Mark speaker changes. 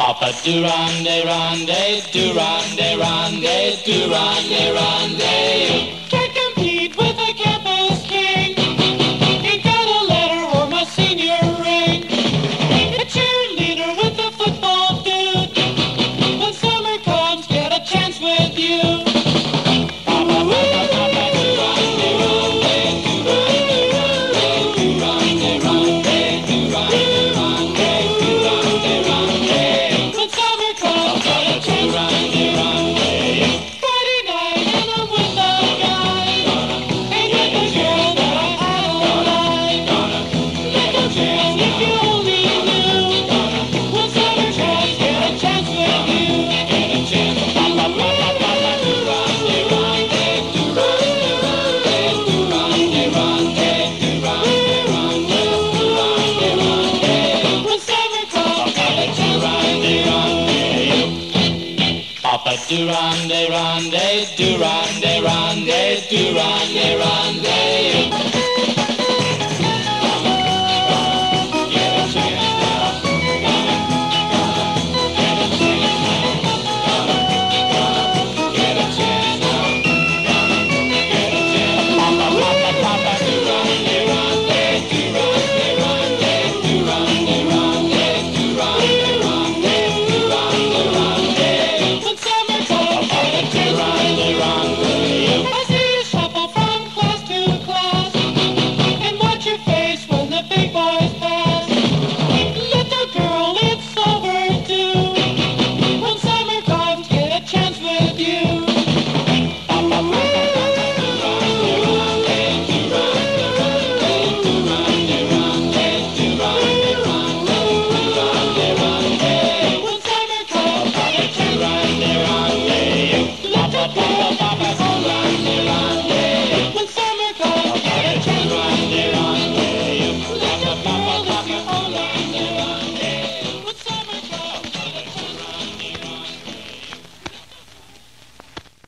Speaker 1: Papa run, they Durande, Rande, they run. do run, they run, they do run, they run, they do run.